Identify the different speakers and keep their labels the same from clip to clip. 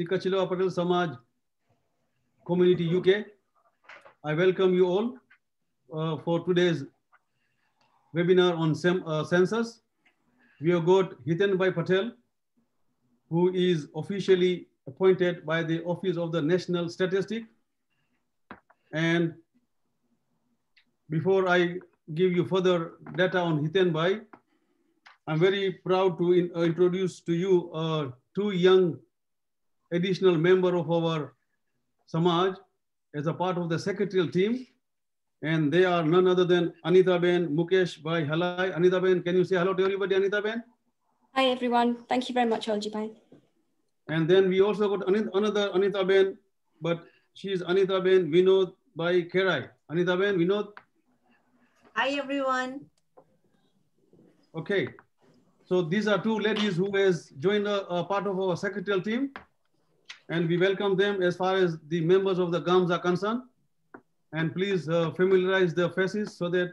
Speaker 1: Tikachila Patel Samaj Community UK. I welcome you all uh, for today's webinar on sem, uh, census. We have got Hiten Bhai Patel, who is officially appointed by the Office of the National Statistic. And before I give you further data on Hiten Bhai, I'm very proud to in, uh, introduce to you uh, two young additional member of our Samaj as a part of the secretarial team. And they are none other than Anita Ben, Mukesh Bhai Halai. Anita Ben, can you say hello to everybody, Anita Ben?
Speaker 2: Hi, everyone. Thank you very much, Olji Bhai.
Speaker 1: And then we also got another Anita Ben, but she is Anita Ben Vinod Bhai Kerai. Anita Ben, Vinod.
Speaker 3: Hi, everyone.
Speaker 1: Okay. So these are two ladies who has joined a, a part of our secretarial team and we welcome them as far as the members of the GAMS are concerned. And please uh, familiarize their faces so that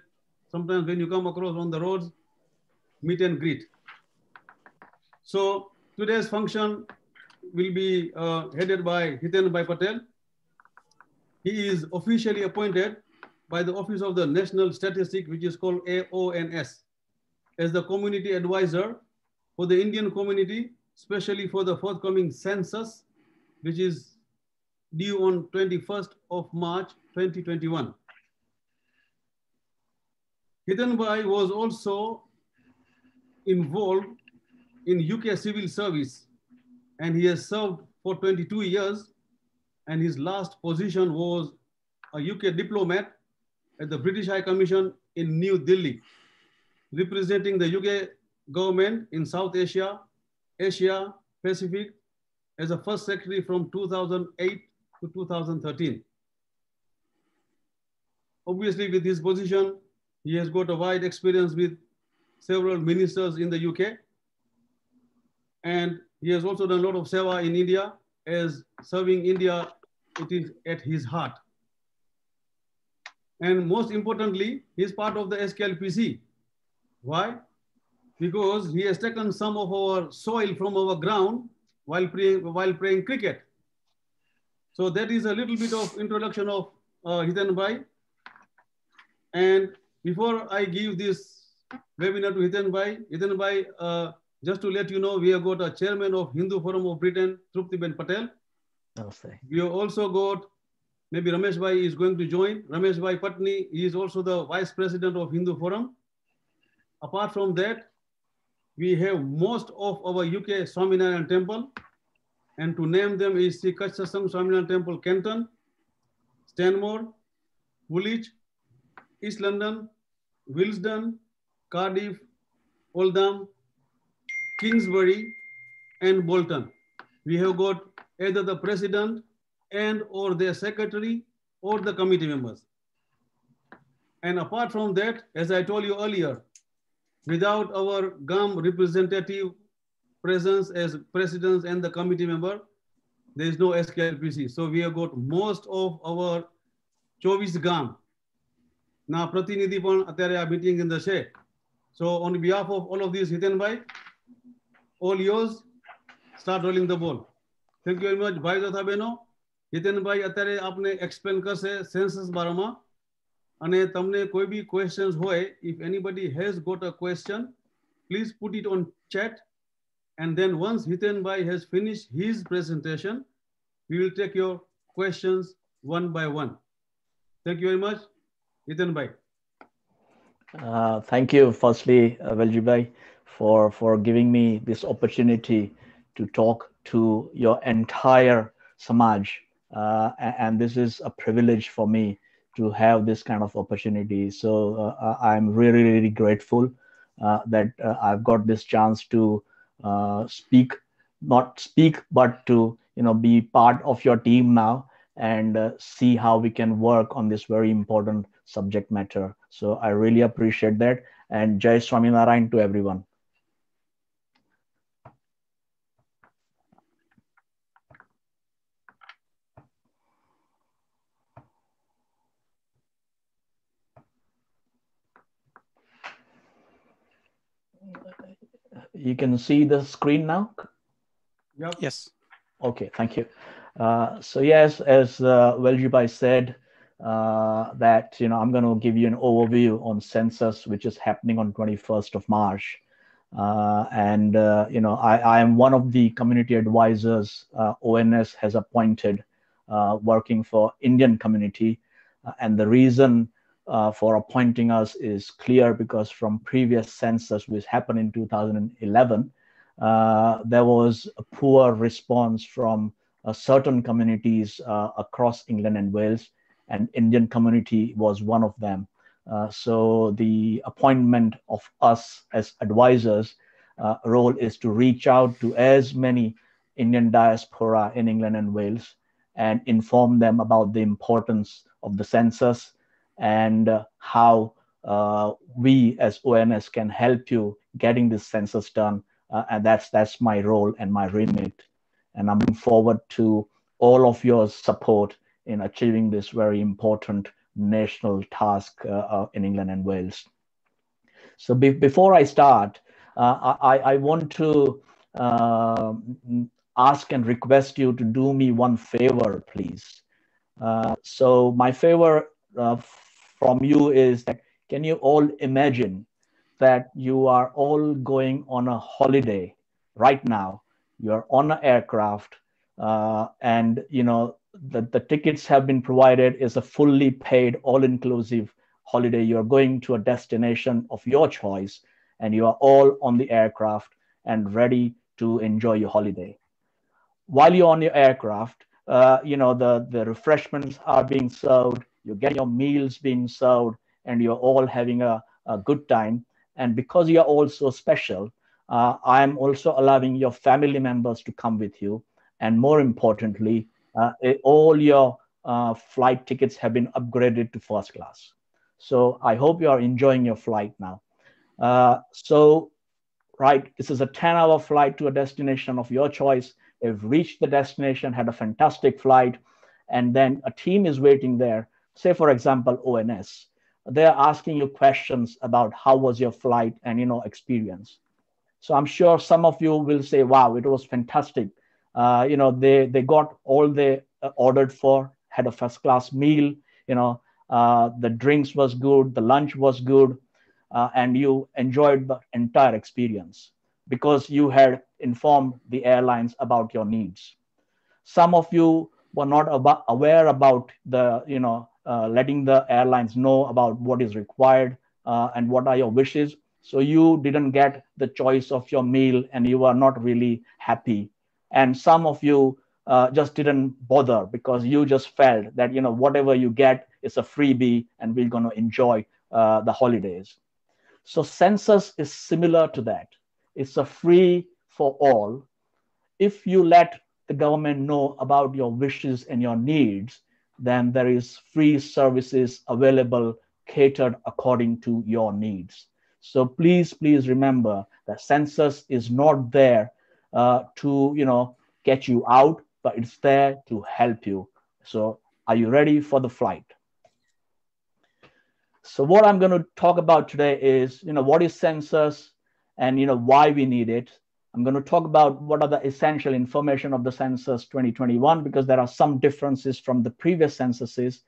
Speaker 1: sometimes when you come across on the roads, meet and greet. So today's function will be uh, headed by Hiten Bhai Patel. He is officially appointed by the Office of the National Statistic, which is called AONS, as the community advisor for the Indian community, especially for the forthcoming census which is due on 21st of March 2021. Hiten Bhai was also involved in UK civil service and he has served for 22 years and his last position was a UK diplomat at the British High Commission in New Delhi, representing the UK government in South Asia, Asia, Pacific, as a first secretary from 2008 to 2013. Obviously, with his position, he has got a wide experience with several ministers in the UK. And he has also done a lot of seva in India as serving India, it is at his heart. And most importantly, he's part of the SKLPC. Why? Because he has taken some of our soil from our ground while playing, while playing cricket. So that is a little bit of introduction of uh, Hiten Bhai. And before I give this webinar to Hiten Bhai, Hiten Bhai, uh, just to let you know, we have got a chairman of Hindu Forum of Britain, Trupti Ben Patel.
Speaker 4: Namaste.
Speaker 1: We have also got, maybe Ramesh Bhai is going to join. Ramesh Bhai Patni, he is also the vice president of Hindu Forum. Apart from that, we have most of our UK Swaminarayan temple. And to name them is Sri Kutch Satsang Swaminarayan Temple, Kenton, Stanmore, Woolwich, East London, Willesden, Cardiff, Oldham, Kingsbury, and Bolton. We have got either the president and or their secretary or the committee members. And apart from that, as I told you earlier, without our GAM representative presence as presidents and the committee member, there is no SKLPC. So we have got most of our 24 GAM. Now, Pratinidhi Pan Atare are meeting in the shade. So on behalf of all of these, Hiten Bhai, all yours, start rolling the ball. Thank you very much. Bhai Jatha Beno, Hiten Bhai Atare, you explain karse census barama. અને તમને કોઈ બી questions હોય if anybody has got a question please put it on chat and then once Hiten Bhai has finished his presentation we will take your questions one by one thank you very much Hiten Bhai
Speaker 4: uh, thank you firstly uh, Velji Bhai for for giving me this opportunity to talk to your entire samaj uh, and this is a privilege for me to have this kind of opportunity. So uh, I'm really, really grateful uh, that uh, I've got this chance to speak, not speak, but to you know be part of your team now and see how we can work on this very important subject matter. So I really appreciate that. And Jai Swaminarayan to everyone. You can see the screen now
Speaker 1: yep.
Speaker 5: yes
Speaker 4: Okay, thank you. Uh, so yes, as uh, Veljibai said, uh, that you know I'm going to give you an overview on census, which is happening on 21st of March. Uh, and uh, you know I, I, am one of the community advisors uh, ONS has appointed uh, working for Indian community, uh, and the reason uh, for appointing us is clear because from previous census which happened in 2011, there was a poor response from certain communities across England and Wales, and Indian community was one of them. Uh, so the appointment of us as advisors uh, role is to reach out to as many Indian diaspora in England and Wales and inform them about the importance of the census and uh, how uh, we as ONS can help you getting this census done. Uh, and that's that's my role and my remit. And I'm looking forward to all of your support in achieving this very important national task uh, uh, in England and Wales. So be before I start, uh, I, I, want to ask and request you to do me one favor, please. so my favor from you is that can you all imagine that you are all going on a holiday right now? You're on an aircraft uh, and you know the, the tickets have been provided. Is a fully paid all-inclusive holiday. You're going to a destination of your choice and you are all on the aircraft and ready to enjoy your holiday. While you're on your aircraft uh, you know the the refreshments are being served you get your meals being served and you're all having a, a good time and because you're all so special uh, i'm also allowing your family members to come with you and more importantly uh, all your uh, flight tickets have been upgraded to first class. So I hope you are enjoying your flight now. Uh, so, right, this is a 10 hour flight to a destination of your choice. They've reached the destination, had a fantastic flight, and then a team is waiting there. Say, for example, ONS. They're asking you questions about how was your flight and you know experience. So I'm sure some of you will say, "Wow, it was fantastic." uh, you know they they got all they uh, ordered for had a first class meal you know uh, the drinks was good the lunch was good uh, and you enjoyed the entire experience because you had informed the airlines about your needs some of you were not ab- aware about the you know letting the airlines know about what is required uh, and what are your wishes. So you didn't get the choice of your meal and you are not really happy. And some of you uh, just didn't bother because you just felt that you know whatever you get is a freebie and we're going to enjoy uh, the holidays. So census is similar to that. It's a free for all. If you let the government know about your wishes and your needs then there is free services available catered according to your needs so please please remember that census is not there uh, to you know get you out, but it's there to help you. So are you ready for the flight? So what I'm going to talk about today is you know what is census and you know why we need it. I'm going to talk about what are the essential information of the census 2021 because there are some differences from the previous censuses.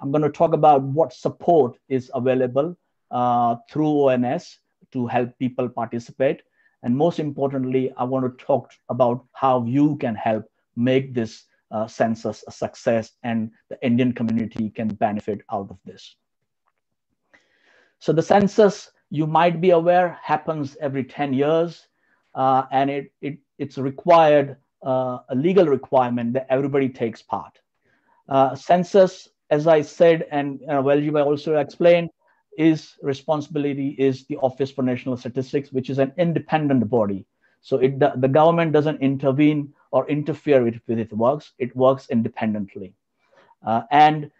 Speaker 4: I'm going to talk about what support is available uh, through ONS to help people participate. And most importantly, I want to talk about how you can help make this uh, census a success and the Indian community can benefit out of this. So the census, you might be aware, happens every 10 years. Uh, and it, it, it's required, uh, a legal requirement that everybody takes part. Uh, census, as I said, and uh, Veljibai also explained, is responsibility is the Office for National Statistics, which is an independent body. So it, the, the government doesn't intervene or interfere with, with its works. It works independently. Uh, and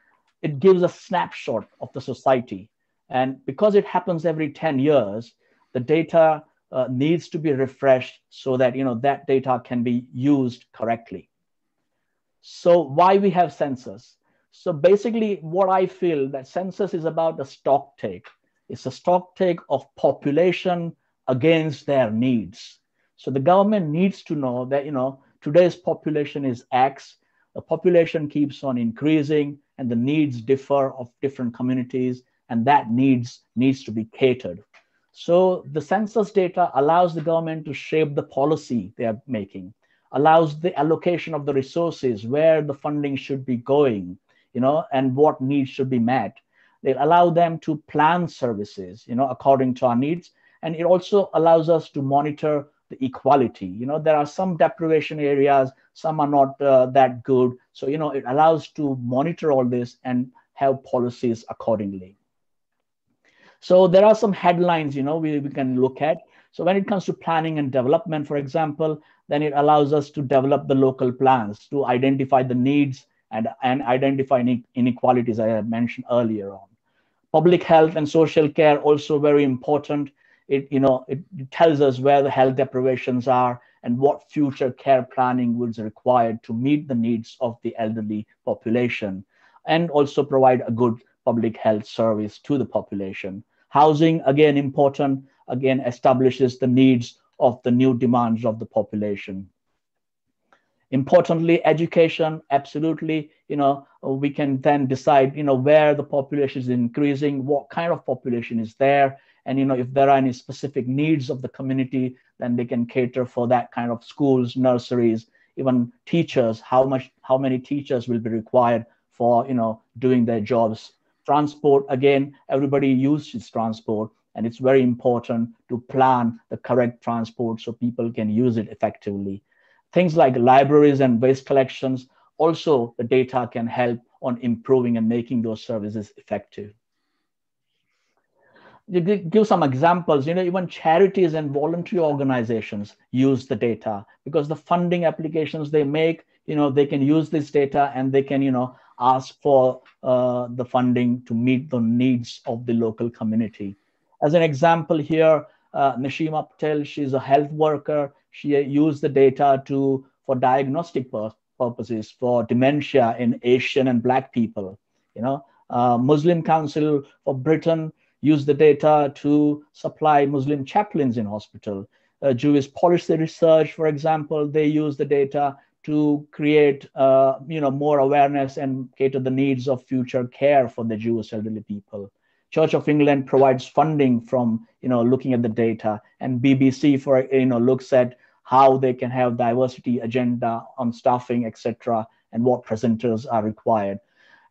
Speaker 4: it gives a snapshot of the society. And because it happens every 10 years, the data uh, needs to be refreshed so that you know that data can be used correctly. So why we have census? So basically, what I feel that census is about the stock take. It's a stock take of population against their needs. So the government needs to know that you know today's population is X, the population keeps on increasing and the needs differ of different communities and that needs needs to be catered. So the census data allows the government to shape the policy they are making, allows the allocation of the resources, where the funding should be going, you know, and what needs should be met. They allow them to plan services, you know, according to our needs. And it also allows us to monitor the equality. You know, there are some deprivation areas, some are not uh, that good. So, you know, it allows to monitor all this and have policies accordingly. So there are some headlines, you know, we, we can look at. So when it comes to planning and development, for example, then it allows us to develop the local plans to identify the needs and, and identify inequalities I mentioned earlier on. Public health and social care also very important. It, you know, it, tells us where the health deprivations are and what future care planning was required to meet the needs of the elderly population and also provide a good public health service to the population. Housing, again, important, again, establishes the needs of the new demands of the population. Importantly, education, absolutely, you know, we can then decide, you know, where the population is increasing, what kind of population is there, and, you know, if there are any specific needs of the community, then they can cater for that kind of schools, nurseries, even teachers, how much, how many teachers will be required for, you know, doing their jobs transport, again, everybody uses transport, and it's very important to plan the correct transport so people can use it effectively. Things like libraries and waste collections, also the data can help on improving and making those services effective. You give some examples, you know, even charities and voluntary organizations use the data because the funding applications they make, you know, they can use this data and they can, you know, ask for uh, the funding to meet the needs of the local community. As an example here, uh, Nashima Patel, she's a health worker. She used the data to for diagnostic purposes for dementia in Asian and Black people. You know, uh, Muslim Council for Britain used the data to supply Muslim chaplains in hospital. Uh, Jewish Policy Research, for example, they use the data to create uh, you know more awareness and cater the needs of future care for the Jewish elderly people. Church of England provides funding from you know looking at the data, and BBC for you know looks at how they can have diversity agenda on staffing, etc., and what presenters are required.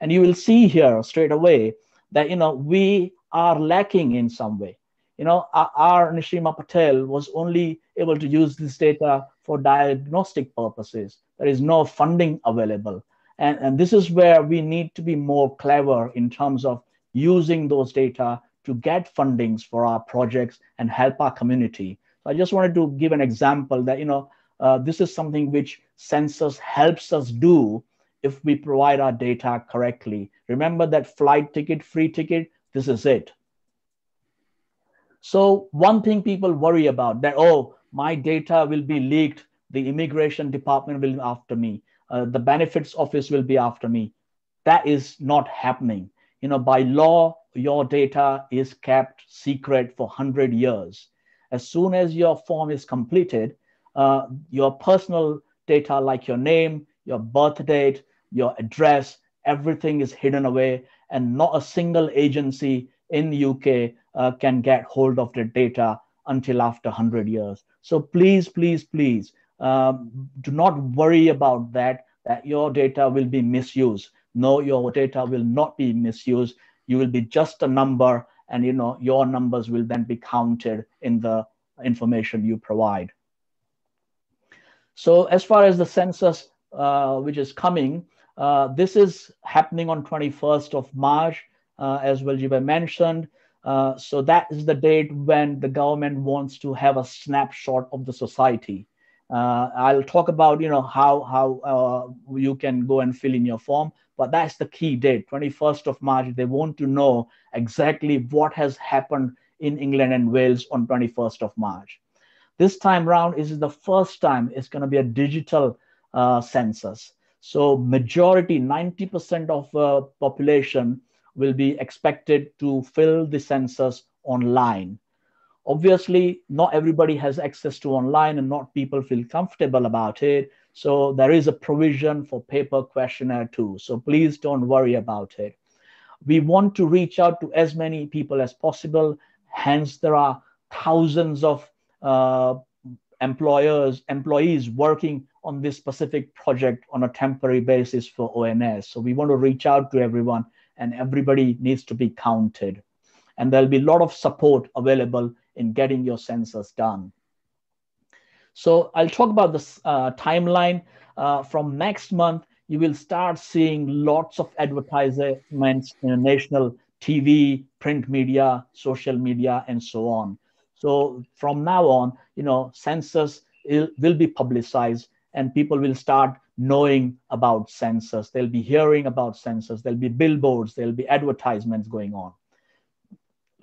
Speaker 4: And you will see here straight away that you know we are lacking in some way. You know, our, our Nashima Patel was only able to use this data for diagnostic purposes. There is no funding available. And, and this is where we need to be more clever in terms of using those data to get fundings for our projects and help our community. So I just wanted to give an example that, you know, uh, this is something which census helps us do if we provide our data correctly. Remember that flight ticket, free ticket, this is it. So one thing people worry about that, oh, my data will be leaked. The immigration department will be after me. Uh, the benefits office will be after me. That is not happening. You know, by law, your data is kept secret for 100 years. As soon as your form is completed, uh, your personal data, like your name, your birth date, your address, everything is hidden away, and not a single agency in the UK uh, can get hold of the data until after 100 years. So please, please, please um, do not worry about that, that your data will be misused. No, your data will not be misused. You will be just a number and you know your numbers will then be counted in the information you provide. So as far as the census, uh, which is coming, uh, this is happening on 21st of March, uh, as Veljibai mentioned. Uh, so that is the date when the government wants to have a snapshot of the society. Uh, I'll talk about you know how how uh, you can go and fill in your form, but that's the key date, 21st of March. They want to know exactly what has happened in England and Wales on 21st of March. This time round is the first time it's going to be a digital uh, census. So majority, 90% of uh, population will be expected to fill the census online. Obviously, not everybody has access to online and not people feel comfortable about it. So there is a provision for paper questionnaire too. So please don't worry about it. We want to reach out to as many people as possible. Hence, there are thousands of uh, employers, employees working on this specific project on a temporary basis for ONS. So we want to reach out to everyone and everybody needs to be counted. And there'll be a lot of support available in getting your census done. So I'll talk about this uh, timeline. Uh, from next month, you will start seeing lots of advertisements in national TV, print media, social media, and so on. So from now on, you know, census will be publicized and people will start knowing about census. They'll be hearing about census. There'll be billboards. There'll be advertisements going on.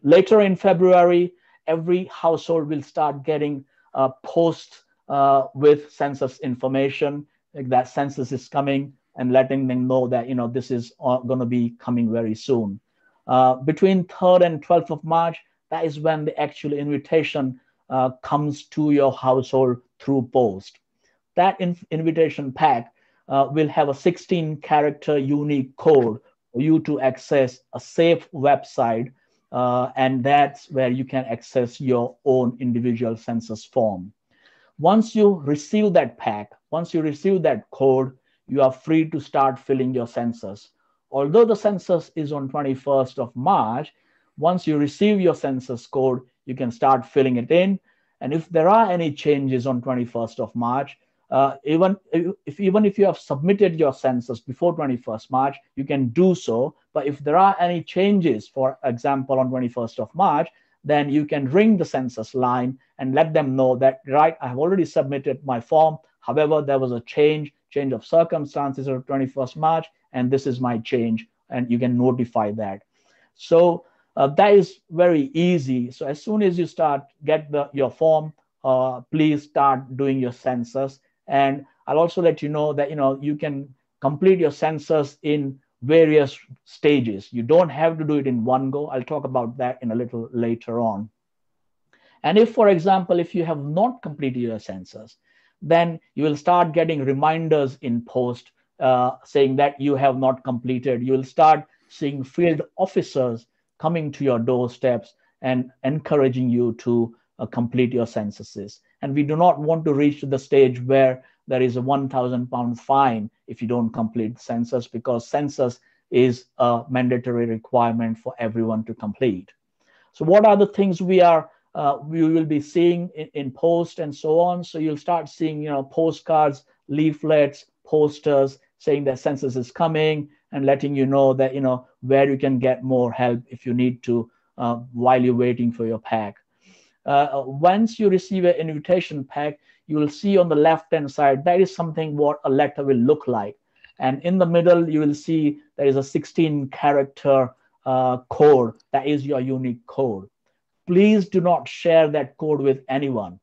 Speaker 4: Later in February, every household will start getting a post uh, with census information like that census is coming and letting them know that you know this is uh, going to be coming very soon. Uh, between 3rd and 12th of March, that is when the actual invitation uh, comes to your household through post. That in invitation pack uh, will have a 16 character unique code for you to access a safe website. Uh, and that's where you can access your own individual census form. Once you receive that pack, once you receive that code, you are free to start filling your census. Although the census is on 21st of March, once you receive your census code, you can start filling it in. And if there are any changes on 21st of March, uh, even if even if you have submitted your census before 21st March, you can do so. But if there are any changes, for example, on 21st of March, then you can ring the census line and let them know that right, I have already submitted my form. However, there was a change, change of circumstances on 21st March, and this is my change, and you can notify that. So uh, that is very easy. So as soon as you start get the your form, uh, please start doing your census. And I'll also let you know that you know you can complete your census in various stages. You don't have to do it in one go. I'll talk about that in a little later on. And if, for example, if you have not completed your census, then you will start getting reminders in post uh, saying that you have not completed. You will start seeing field officers coming to your doorsteps and encouraging you to uh, complete your censuses. And we do not want to reach the stage where there is a 1,000 pound fine if you don't complete census because census is a mandatory requirement for everyone to complete. So what are the things we are uh, we will be seeing in, in, post and so on. So you'll start seeing, you know, postcards, leaflets, posters saying that census is coming and letting you know that, you know, where you can get more help if you need to uh, while you're waiting for your pack. Uh, once you receive an invitation pack, you will see on the left hand side, that is something what a letter will look like. And in the middle, you will see there is a 16 character uh, code. That is your unique code. Please do not share that code with anyone.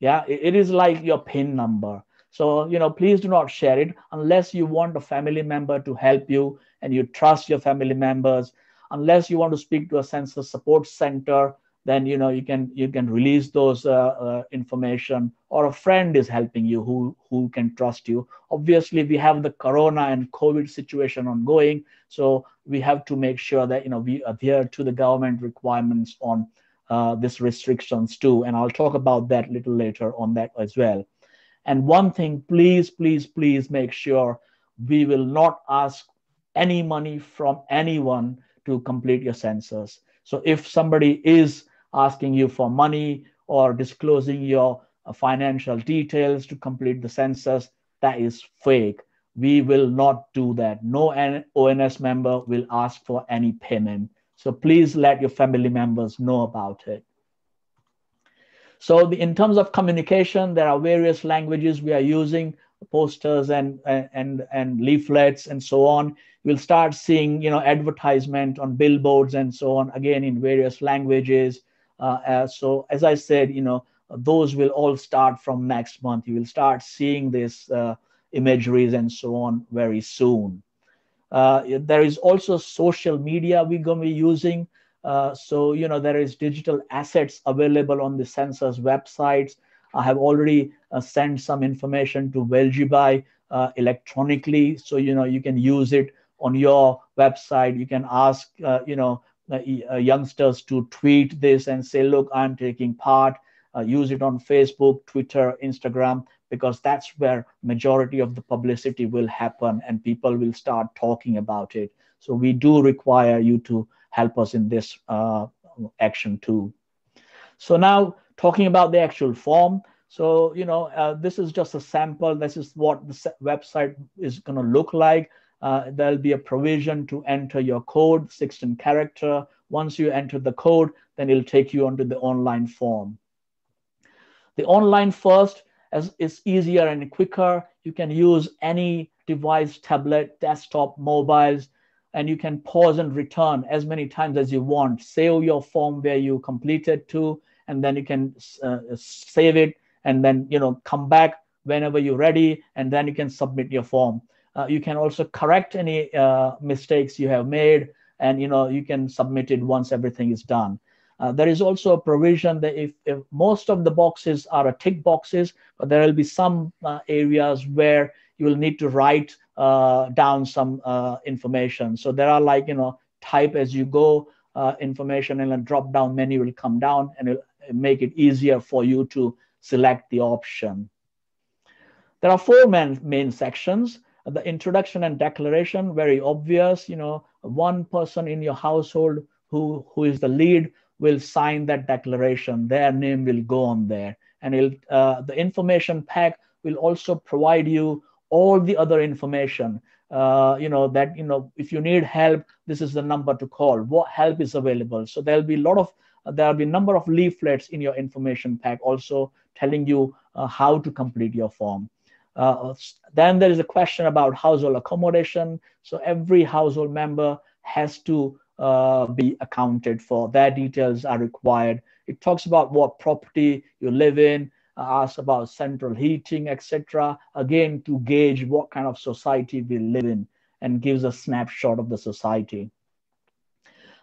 Speaker 4: Yeah, it, it is like your PIN number. So, you know, please do not share it unless you want a family member to help you and you trust your family members. Unless you want to speak to a census support center then you know you can you can release those uh, uh, information or a friend is helping you who who can trust you. Obviously we have the corona and covid situation ongoing so we have to make sure that you know we adhere to the government requirements on uh, this restrictions too and i'll talk about that little later on that as well. And one thing please please please make sure we will not ask any money from anyone to complete your census. So if somebody is asking you for money or disclosing your uh, financial details to complete the census, that is fake. We will not do that. No ONS member will ask for any payment. So please let your family members know about it. So the, in terms of communication, there are various languages we are using, posters and, and, and leaflets and so on. We'll start seeing, you know, advertisement on billboards and so on, again, in various languages. Uh, so as I said, you know, those will all start from next month. You will start seeing this uh, imageries and so on very soon. Uh, there is also social media we're going to be using. Uh, so, you know, there is digital assets available on the census websites. I have already uh, sent some information to Veljibai uh, electronically. So, you know, you can use it on your website. You can ask, you know, youngsters to tweet this and say, look, I'm taking part. Uh, use it on Facebook, Twitter, Instagram, because that's where majority of the publicity will happen and people will start talking about it. So we do require you to help us in this action too. So now talking about the actual form. So, you know, uh, this is just a sample. This is what the website is going to look like. Uh, there'll be a provision to enter your code, 16 character. Once you enter the code, then it'll take you onto the online form. The online first as is easier and quicker. You can use any device, tablet, desktop, mobiles, and you can pause and return as many times as you want. Save your form where you completed to, and then you can uh, save it and then you know come back whenever you're ready and then you can submit your form uh, you can also correct any uh, mistakes you have made and you know you can submit it once everything is done uh, there is also a provision that if, if, most of the boxes are tick boxes but there will be some uh, areas where you will need to write uh, down some uh, information so there are like you know type as you go information and a drop down menu will come down and it'll make it easier for you to select the option. There are four main, main sections. The introduction and declaration, very obvious. You know, one person in your household who, who is the lead will sign that declaration. Their name will go on there. And uh, the information pack will also provide you all the other information. Uh, you know, that, you know, if you need help, this is the number to call. What help is available? So there'll be a lot of there will be a number of leaflets in your information pack also telling you uh, how to complete your form. Uh, then there is a question about household accommodation. So every household member has to uh, be accounted for. Their details are required. It talks about what property you live in, uh, asks about central heating, etc. Again, to gauge what kind of society we live in and gives a snapshot of the society.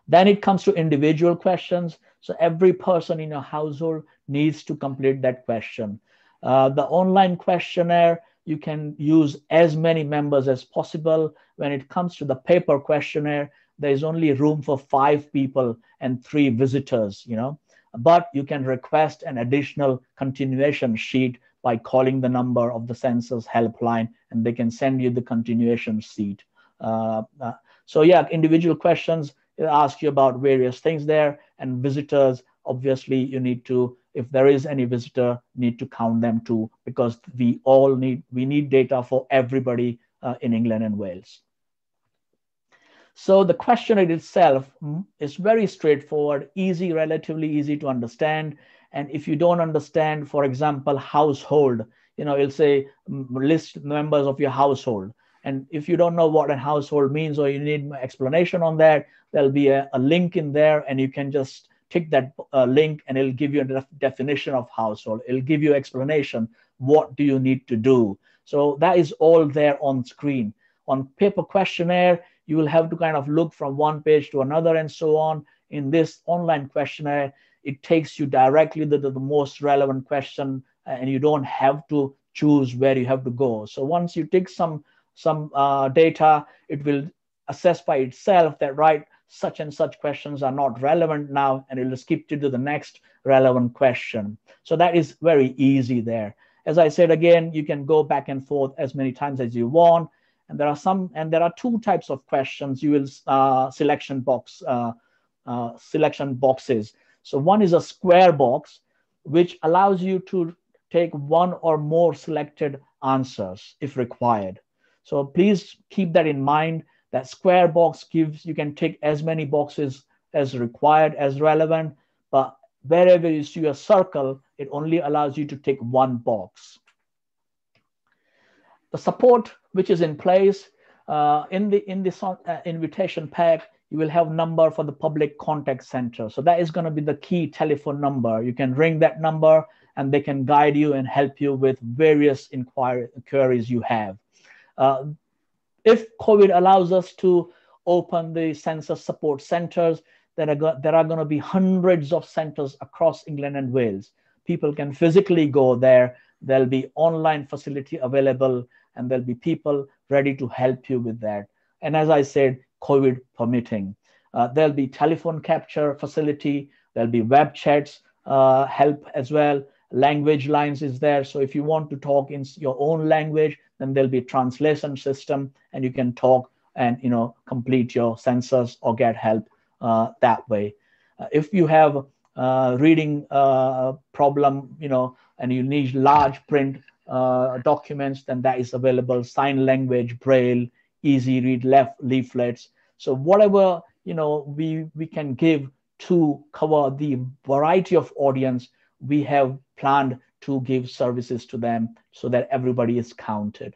Speaker 4: Then it comes to individual questions. So every person in your household needs to complete that question. Uh, the online questionnaire, you can use as many members as possible. When it comes to the paper questionnaire, there is only room for five people and three visitors, you know. But you can request an additional continuation sheet by calling the number of the census helpline and they can send you the continuation sheet. Uh, uh, so yeah, individual questions, ask you about various things there and visitors obviously you need to if there is any visitor need to count them too because we all need we need data for everybody uh, in england and wales. So the questionnaire itself mm, is very straightforward easy relatively easy to understand. And if you don't understand for example household you know it'll say mm, list members of your household. And if you don't know what a household means or you need explanation on that, there'll be a, a link in there and you can just tick that uh, link and it'll give you a def definition of household. It'll give you explanation. What do you need to do? So that is all there on screen. On paper questionnaire, you will have to kind of look from one page to another and so on. In this online questionnaire, it takes you directly to the, the most relevant question and you don't have to choose where you have to go. So once you take some some uh, data, it will assess by itself that, right, such and such questions are not relevant now, and it will skip to the next relevant question. So that is very easy there. As I said again, you can go back and forth as many times as you want. And there are some, and there are two types of questions you will uh, selection box, uh, uh, selection boxes. So one is a square box, which allows you to take one or more selected answers if required. So please keep that in mind. That square box gives, you can take as many boxes as required, as relevant, but wherever you see a circle, it only allows you to take one box. The support which is in place uh, in the in this uh, invitation pack, you will have number for the public contact center. So that is going to be the key telephone number. You can ring that number and they can guide you and help you with various inquiries you have. Uh, if COVID allows us to open the census support centers, there are, there are going to be hundreds of centers across England and Wales. people can physically go there. There'll be online facility available and there'll be people ready to help you with that. And as I said, COVID permitting. Uh, there'll be telephone capture facility. There'll be web chats uh, help as well. Language lines is there. So if you want to talk in your own language, then there'll be translation system and you can talk and you know complete your census or get help uh, that way. Uh, if you have uh, reading uh, problem, you know, and you need large print uh, documents, then that is available. Sign language, braille, easy read left leaflets. So whatever you know we we can give to cover the variety of audience, we have planned to give services to them so that everybody is counted.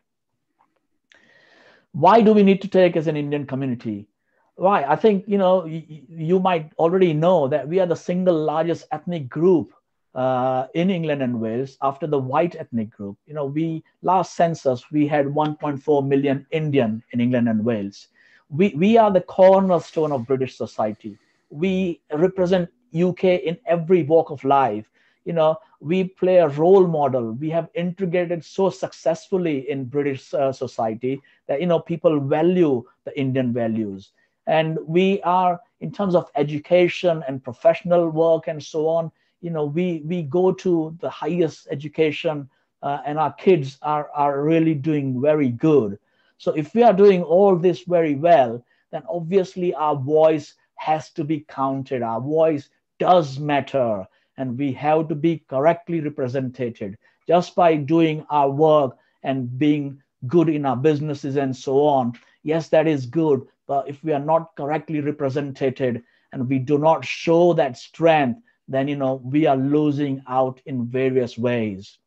Speaker 4: Why do we need to take as an Indian community? Why? I think you know you, you might already know that we are the single largest ethnic group uh, in England and Wales after the white ethnic group. You know, we last census we had 1.4 million Indian in England and Wales. We we are the cornerstone of British society. We represent UK in every walk of life. You know, we play a role model. We have integrated so successfully in British uh, society that you know people value the Indian values, and we are in terms of education and professional work and so on you know we we go to the highest education uh, and our kids are are really doing very good. So if we are doing all this very well then obviously our voice has to be counted. Our voice does matter and we have to be correctly represented just by doing our work and being good in our businesses and so on yes that is good but if we are not correctly represented and we do not show that strength then you know we are losing out in various ways.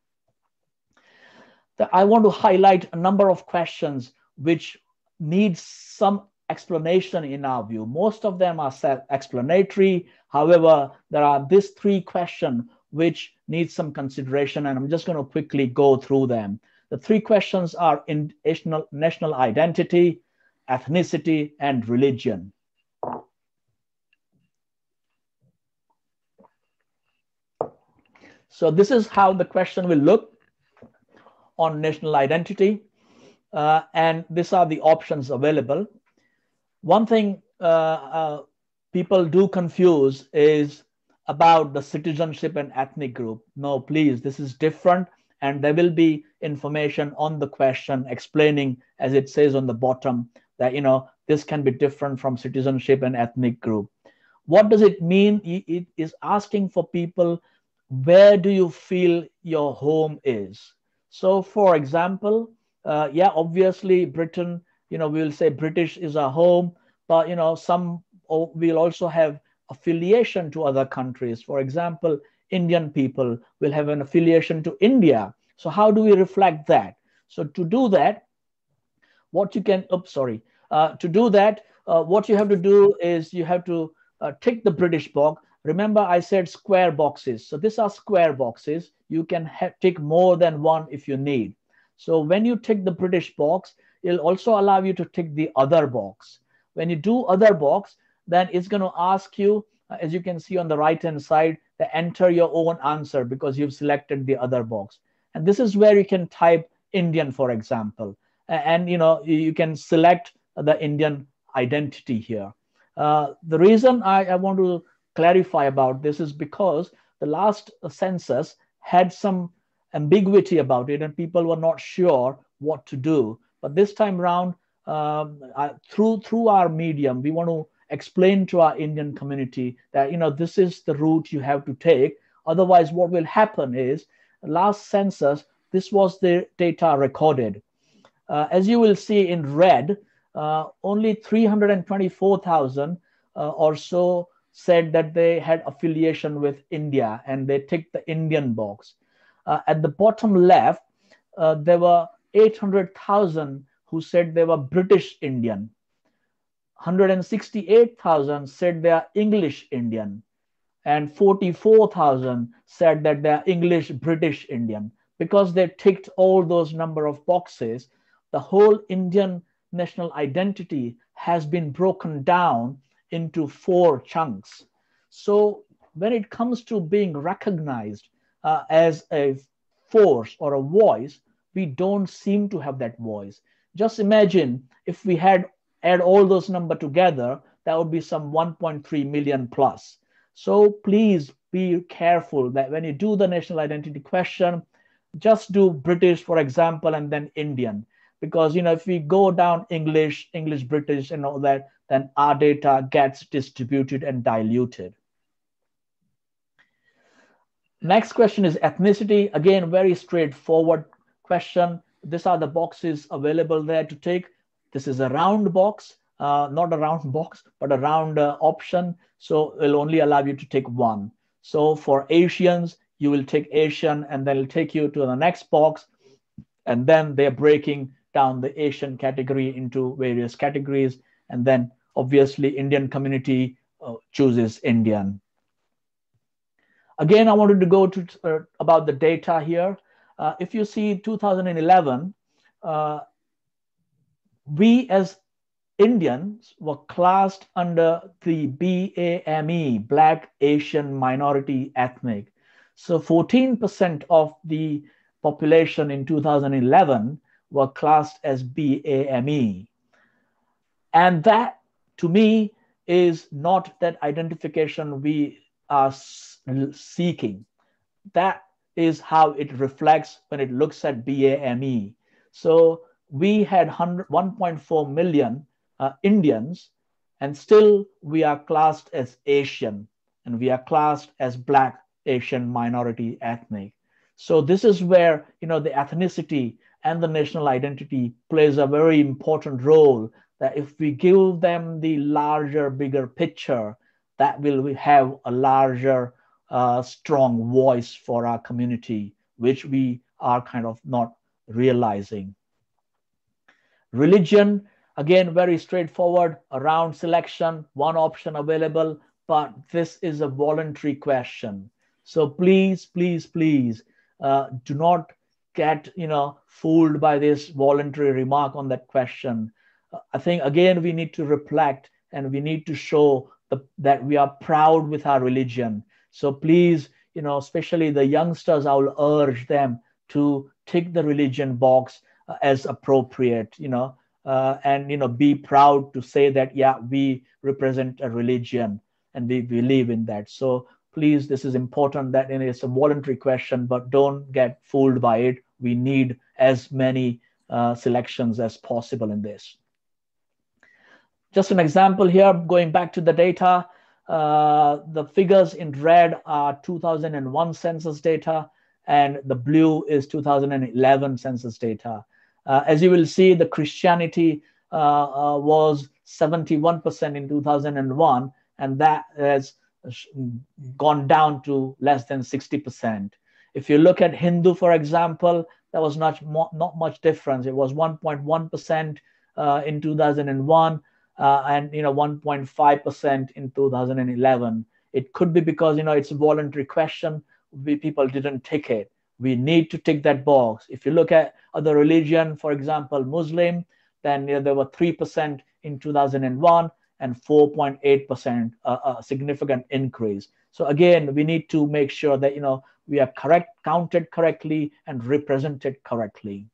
Speaker 4: I want to highlight a number of questions which need some explanation in our view. Most of them are self-explanatory. However, there are these three questions which need some consideration, and I'm just going to quickly go through them. The three questions are in national, national identity, ethnicity, and religion. So this is how the question will look on national identity. Uh, and these are the options available. One thing uh, uh, people do confuse is about the citizenship and ethnic group. No, please, this is different. And there will be information on the question explaining, as it says on the bottom, that, you know, this can be different from citizenship and ethnic group. What does it mean? It is asking for people where do you feel your home is? So, for example, uh, yeah, obviously Britain, you know, we'll say British is our home, but you know, some we'll also have affiliation to other countries. For example, Indian people will have an affiliation to India. So, how do we reflect that? So, to do that, what you can, oops, sorry, uh, to do that, uh, what you have to do is you have to uh, tick the British box Remember I said square boxes. So these are square boxes. You can tick more than one if you need. So when you tick the British box, it'll also allow you to tick the other box. When you do other box, then it's going to ask you, uh, as you can see on the right hand side, to enter your own answer because you've selected the other box. And this is where you can type Indian, for example. And you know you can select the Indian identity here. Uh, the reason I, I want to clarify about this is because the last census had some ambiguity about it and people were not sure what to do. But this time around, um, through through our medium, we want to explain to our Indian community that you know this is the route you have to take. Otherwise, what will happen is last census this was the data recorded. Uh, as you will see in red, uh, only 324,000 uh, or so said that they had affiliation with India and they ticked the Indian box. Uh, at the bottom left, uh, there were 800,000 who said they were British Indian. 168,000 said they are English Indian. And 44,000 said that they are English British Indian. Because they ticked all those number of boxes, the whole Indian national identity has been broken down into four chunks. So when it comes to being recognized, uh, as a force or a voice, we don't seem to have that voice. Just imagine if we had add all those number together, that would be some 1.3 million plus. So please be careful that when you do the national identity question, just do British, for example, and then Indian. Because you know, if we go down English, English, British, and all that, then our data gets distributed and diluted. Next question is ethnicity. Again, very straightforward question. These are the boxes available there to take. This is a round box, uh, not a round box, but a round uh, option. So it'll only allow you to take one. So for Asians, you will take Asian and then it'll take you to the next box. And then they're breaking down the Asian category into various categories. And then obviously Indian community uh, chooses Indian. Again, I wanted to go to uh, about the data here. Uh, if you see 2011, uh, we as Indians were classed under the BAME, Black Asian Minority Ethnic. So 14% of the population in 2011 were classed as BAME. And that, to me, is not that identification we are seeking. That is how it reflects when it looks at BAME. So we had 1.4 million uh, Indians, and still we are classed as Asian, and we are classed as Black Asian minority ethnic. So this is where you know the ethnicity and the national identity plays a very important role. That if we give them the larger, bigger picture, that will have a larger, uh, strong voice for our community, which we are kind of not realizing. Religion, again, very straightforward around selection, one option available, but this is a voluntary question. So please, please, please uh, do not get you know fooled by this voluntary remark on that question. I think again we need to reflect and we need to show the, that we are proud with our religion. So please, you know, especially the youngsters, I will urge them to tick the religion box uh, as appropriate you know uh, and you know be proud to say that yeah we represent a religion and we believe in that. So please this is important that it's a voluntary question but don't get fooled by it. We need as many uh, selections as possible in this. Just an example here going back to the data uh, the figures in red are 2001 census data and the blue is 2011 census data. Uh, as you will see, the Christianity uh, uh, was 71% in 2001, and that has gone down to less than 60%. If you look at Hindu, for example, there was not, not much difference. It was 1.1% uh, in 2001 uh, and you know 1.5% in 2011. It could be because you know it's a voluntary question. We, people didn't take it we need to tick that box. If you look at other religion, for example, Muslim, then you know, there were 3% in 2001 and 4.8%, uh, a significant increase. So again, we need to make sure that, you know, we are correct, counted correctly and represented correctly.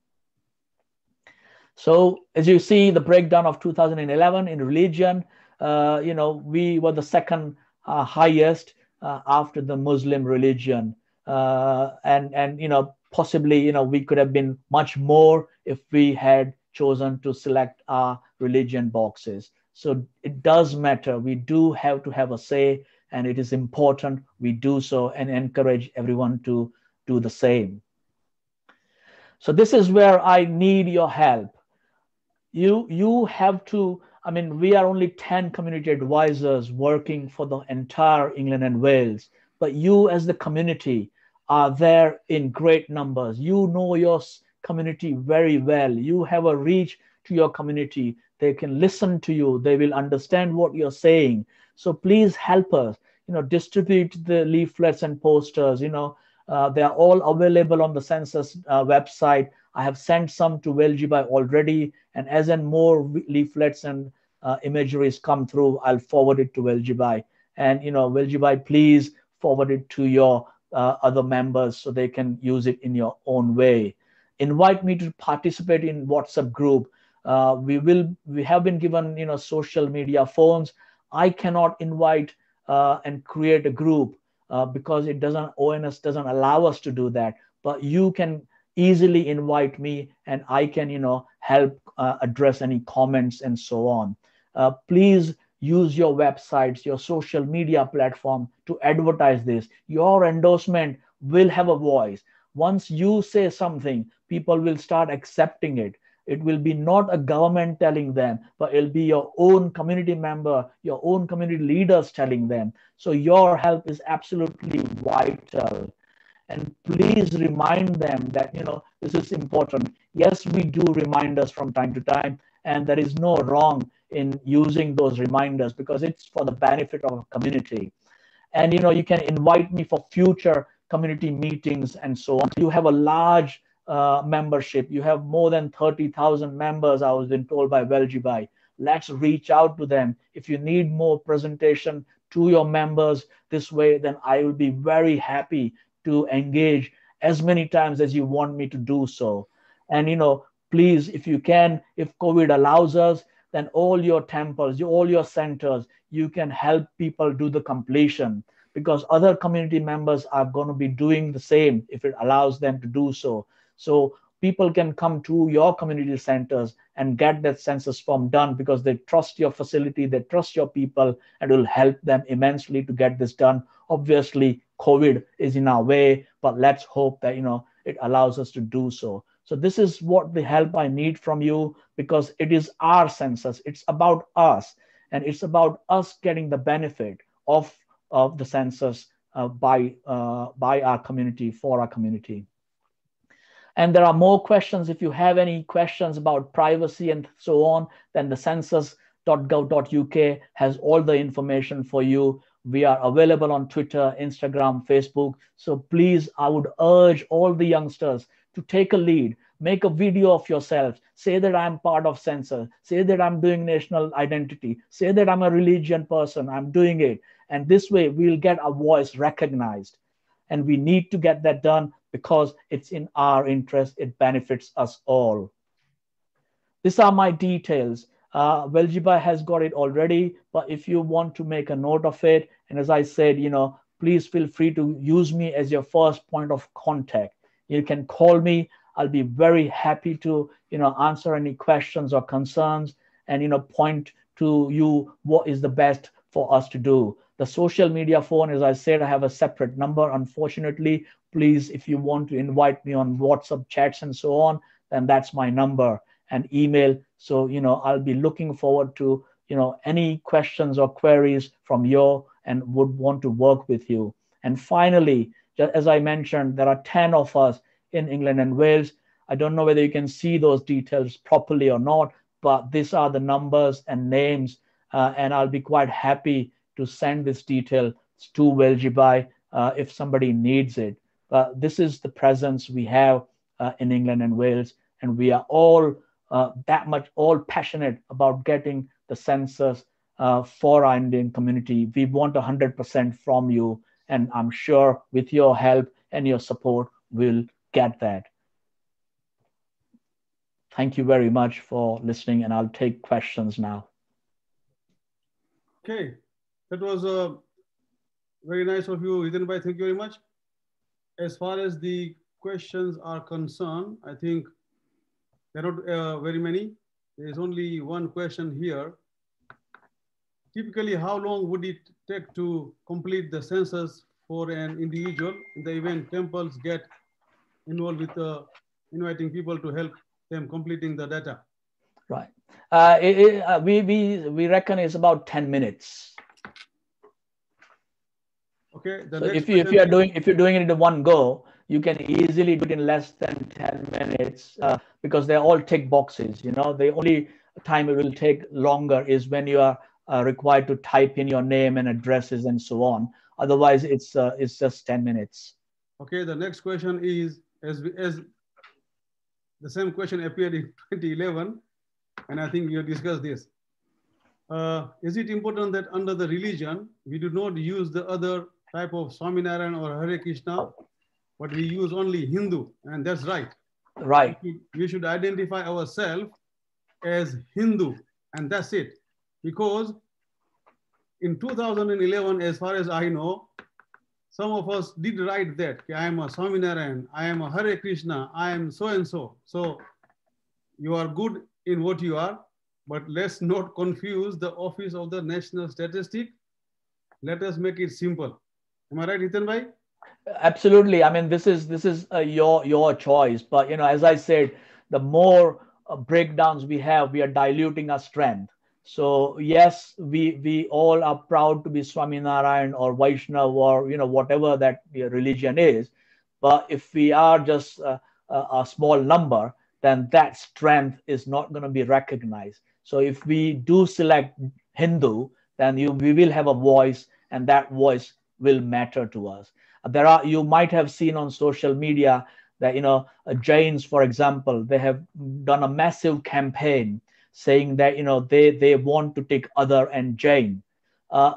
Speaker 4: So as you see the breakdown of 2011 in religion, uh, you know, we were the second uh, highest uh, after the Muslim religion. Uh, and and you know possibly you know we could have been much more if we had chosen to select our religion boxes. So it does matter. We do have to have a say and it is important we do so and encourage everyone to do the same. So this is where i need your help you you have to i mean we are only 10 community advisors working for the entire england and wales but you as the community are there in great numbers. You know your community very well. You have a reach to your community. They can listen to you. They will understand what you're saying. So please help us. You know, distribute the leaflets and posters. You know, uh, they are all available on the census uh, website. I have sent some to Veljibhai already, and as and more leaflets and uh, imageries come through, I'll forward it to Veljibhai. And you know, Veljibhai, please forward it to your uh, other members so they can use it in your own way. Invite me to participate in WhatsApp group. Uh, we will. We have been given, you know, social media phones. I cannot invite uh, and create a group uh, because it doesn't. ONS doesn't allow us to do that. But you can easily invite me, and I can, you know, help uh, address any comments and so on. Uh, please use your websites, your social media platform to advertise this. Your endorsement will have a voice. Once you say something, people will start accepting it. It will be not a government telling them, but it'll be your own community member, your own community leaders telling them. So your help is absolutely vital. And please remind them that, you know, this is important. Yes, we do reminders from time to time, and there is no wrong in using those reminders because it's for the benefit of a community and you know you can invite me for future community meetings and so on you have a large uh, membership you have more than 30000 members i was been told by Veljibhai. let's reach out to them if you need more presentation to your members this way then i will be very happy to engage as many times as you want me to do so and you know please if you can if covid allows us then all your temples, all your centers, you can help people do the completion because other community members are going to be doing the same if it allows them to do so. So people can come to your community centers and get that census form done because they trust your facility, they trust your people, and it will help them immensely to get this done. Obviously, COVID is in our way, but let's hope that you know it allows us to do so. So this is what the help I need from you because it is our census. It's about us, and it's about us getting the benefit of of the census uh, by uh, by our community for our community. And there are more questions. If you have any questions about privacy and so on, then the census.gov.uk has all the information for you. We are available on Twitter, Instagram, Facebook. So please, I would urge all the youngsters to take a lead. Make a video of yourself. Say that i'm part of Censor, say that i'm doing national identity. Say that i'm a religion person. I'm doing it. And this way we'll get our voice recognized. And we need to get that done because it's in our interest. It benefits us all. These are my details. Uh, has got it already, but if you want to make a note of it, and as I said, you know, please feel free to use me as your first point of contact. You can call me. I'll be very happy to, you know, answer any questions or concerns and, you know, point to you what is the best for us to do. The social media phone, as I said, I have a separate number. Unfortunately, please, if you want to invite me on WhatsApp chats and so on, then that's my number and email. So, you know, I'll be looking forward to, you know, any questions or queries from you and would want to work with you. And finally, as I mentioned, there are 10 of us in England and Wales. I don't know whether you can see those details properly or not, but these are the numbers and names, uh, and I'll be quite happy to send this detail to Veljibhai uh, if somebody needs it. But this is the presence we have uh, in England and Wales, and we are all uh, that much all passionate about getting the census uh, for our Indian community. We want 100% from you, and I'm sure with your help and your support, we'll get that. Thank you very much for listening, and I'll take questions now.
Speaker 1: Okay, that was uh, very nice of you, Hiten Bhai. Thank you very much. As far as the questions are concerned, I think there are not uh, very many. There is only one question here. Typically, how long would it take to complete the census for an individual in the event temples get involved with uh, inviting people to help them completing the data?
Speaker 4: Right. Uh, it, it, uh, we, we, we reckon it's about 10 minutes.
Speaker 1: Okay.
Speaker 4: so if you, if you are doing, if you're doing it in one go, you can easily do it in less than 10 minutes uh, because they all tick boxes. You know, the only time it will take longer is when you are uh, required to type in your name and addresses and so on. Otherwise, it's uh, it's just 10 minutes.
Speaker 1: Okay, the next question is as, we, as the same question appeared in 2011, and I think you discussed this. Uh, is it important that under the religion, we do not use the other type of Swaminarayan or Hare Krishna, but we use only Hindu, and that's right.
Speaker 4: Right.
Speaker 1: We should identify ourselves as Hindu, and that's it. Because in 2011, as far as I know, some of us did write that I am a Swaminarayan, I am a Hare Krishna, I am so and so. So you are good in what you are, but let's not confuse the office of the national statistic. Let us make it simple. Am I right, Hiten Bhai?
Speaker 4: Absolutely. I mean, this is this is uh, your your choice. But you know, as I said, the more uh, breakdowns we have, we are diluting our strength. So yes, we we all are proud to be Swaminarayan or Vaishnav or you know whatever that religion is. But if we are just a, a small number, then that strength is not going to be recognized. So if we do select Hindu, then you, we will have a voice, and that voice will matter to us. There are you might have seen on social media that you know uh, Jains, for example, they have done a massive campaign saying that you know they they want to take other and Jain. Uh,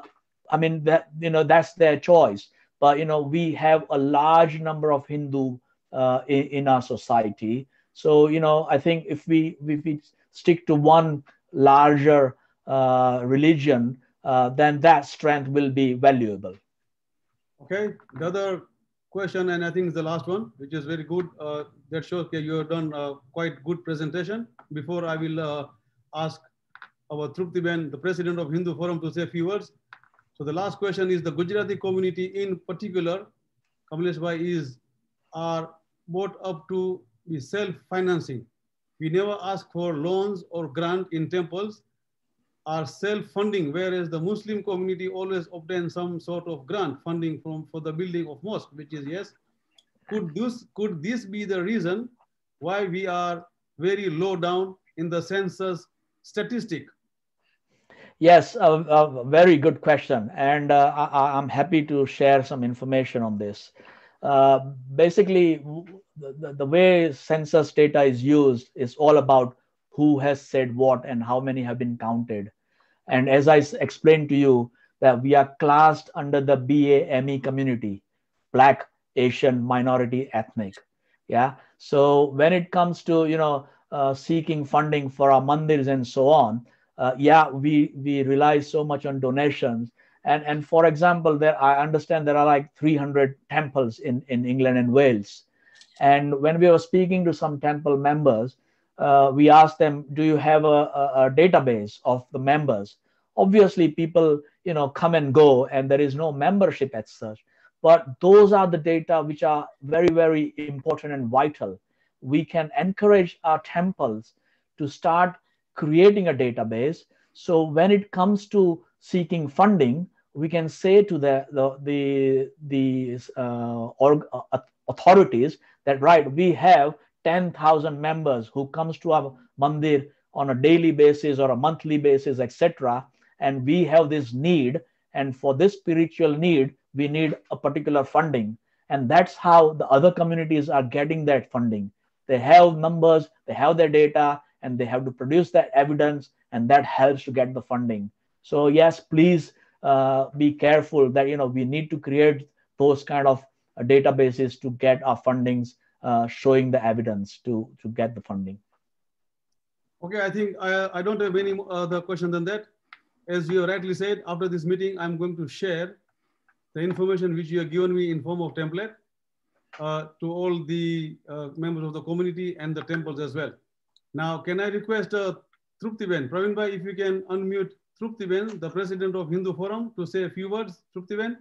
Speaker 4: I mean that you know that's their choice. But you know we have a large number of Hindu uh, in, in our society. So you know I think if we if we stick to one larger uh, religion, uh, then that strength will be valuable.
Speaker 1: Okay, the other question, and I think it's the last one, which is very good. Uh, that shows okay, you have done uh, quite good presentation. Before I will uh, ask our Trupti Ben, the president of Hindu Forum, to say a few words. So the last question is the Gujarati community in particular, Kamlesh Bhai, is are brought up to be self-financing. We never ask for loans or grant in temples are self-funding, whereas the Muslim community always obtains some sort of grant funding from for the building of mosque, which is yes. Could this could this be the reason why we are very low down in the census statistic?
Speaker 4: Yes, a, a very good question, and uh, I, am happy to share some information on this. Uh, basically, the, the way census data is used is all about who has said what and how many have been counted. And as I explained to you, that we are classed under the BAME community, Black, Asian, Minority, Ethnic. Yeah. So when it comes to you know uh, seeking funding for our mandirs and so on, uh, yeah, we we rely so much on donations. And and for example, there I understand there are like 300 temples in in England and Wales. And when we were speaking to some temple members, uh, we asked them, do you have a, a, a, database of the members? Obviously, people you know come and go, and there is no membership as such. But those are the data which are very, very important and vital. We can encourage our temples to start creating a database. So when it comes to seeking funding, we can say to the the the, the uh, org, uh, authorities that right we have 10,000 members who comes to our mandir on a daily basis or a monthly basis, etc. And we have this need. And for this spiritual need, we need a particular funding. And that's how the other communities are getting that funding. They have numbers, they have their data, and they have to produce that evidence, and that helps to get the funding. So yes, please uh, be careful that you know we need to create those kind of databases to get our fundings uh, showing the evidence to, to get the funding.
Speaker 1: Okay, I think I, I don't have any other question than that. As you rightly said, after this meeting, I'm going to share the information which you have given me in form of template uh, to all the uh, members of the community and the temples as well. Now, can I request uh, Truptiben, Praveen Bhai, if you can unmute Truptiben, the president of Hindu Forum, to say a few words. Truptiben.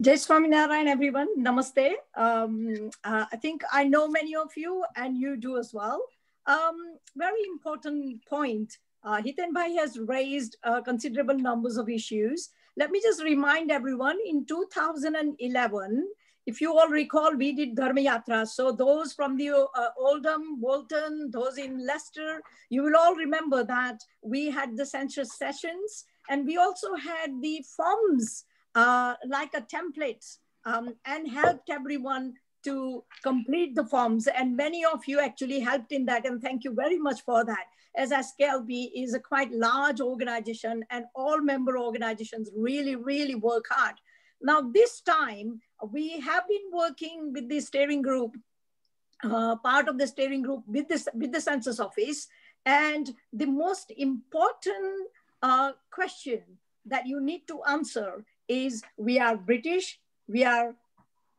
Speaker 5: Jai Swaminarayan, everyone. Namaste. Um, uh, I think I know many of you and you do as well. Um, very important point. Uh, Hiten Bhai has raised uh, considerable numbers of issues. Let me just remind everyone in 2011, if you all recall, we did Dharma Yatra. So those from the uh, Oldham, Bolton, those in Leicester, you will all remember that we had the census sessions and we also had the forms uh, like a template um, and helped everyone to complete the forms. And many of you actually helped in that. And thank you very much for that. As SKLB is a quite large organization and all member organizations really, really work hard. Now, this time we have been working with the steering group, uh, part of the steering group with this with the census office, and the most important uh, question that you need to answer is: We are British, we are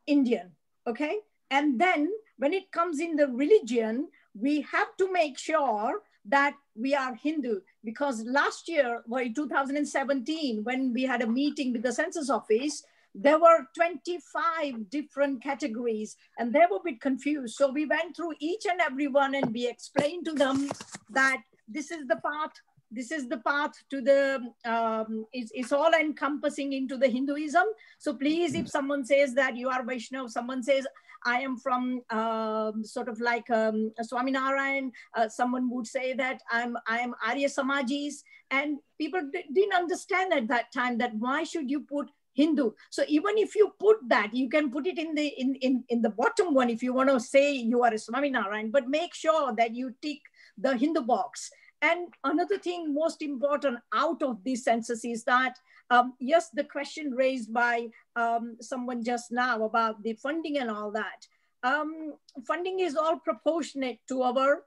Speaker 5: Indian, okay? And then when it comes in the religion, we have to make sure that we are Hindu because last year, well, 2017, when we had a meeting with the census office, there were 25 different categories and they were a bit confused. So we went through each and every one and we explained to them that this is the path this is the path to the um, it's, it's all encompassing into the hinduism so please if someone says that you are vaishnav someone says I am from um, sort of like um, Swaminarayan. Uh, someone would say that I'm I am Arya Samajis, and people didn't understand at that time that why should you put Hindu. So even if you put that, you can put it in the in in, in the bottom one if you want to say you are a Swaminarayan, but make sure that you tick the Hindu box. And another thing most important out of this census is that um, yes, the question raised by um, someone just now about the funding and all that. Um, funding is all proportionate to our